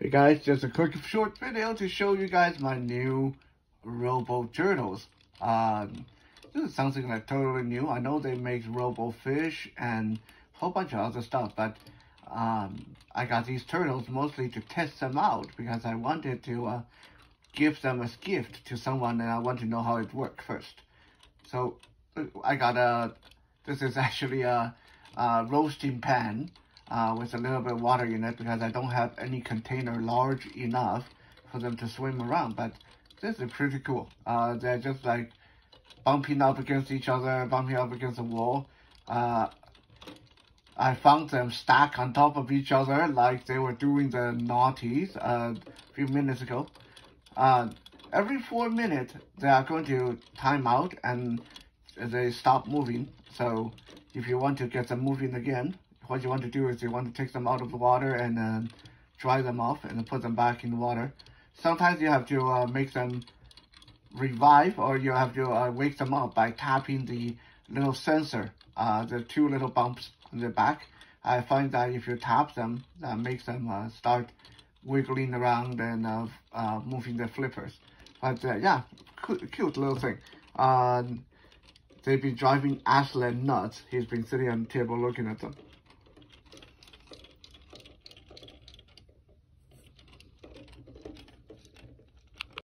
Hey guys, just a quick short video to show you guys my new Robo Turtles. Um, this is something like totally new. I know they make Robo Fish and a whole bunch of other stuff, but um, I got these turtles mostly to test them out because I wanted to uh, give them as a gift to someone and I want to know how it works first. So I got a, this is actually a, a roasting pan uh, with a little bit of water in it because I don't have any container large enough for them to swim around. But this is pretty cool. Uh, they're just like bumping up against each other, bumping up against the wall. Uh, I found them stacked on top of each other like they were doing the naughties uh, a few minutes ago. Uh, every four minutes, they are going to time out and they stop moving. So if you want to get them moving again, what you want to do is you want to take them out of the water and then dry them off and put them back in the water. Sometimes you have to uh, make them revive or you have to uh, wake them up by tapping the little sensor, uh, the two little bumps on the back. I find that if you tap them, that makes them uh, start wiggling around and uh, uh, moving their flippers. But yeah, cute, little thing. they've been driving Aslan nuts. He's been sitting on the table looking at them.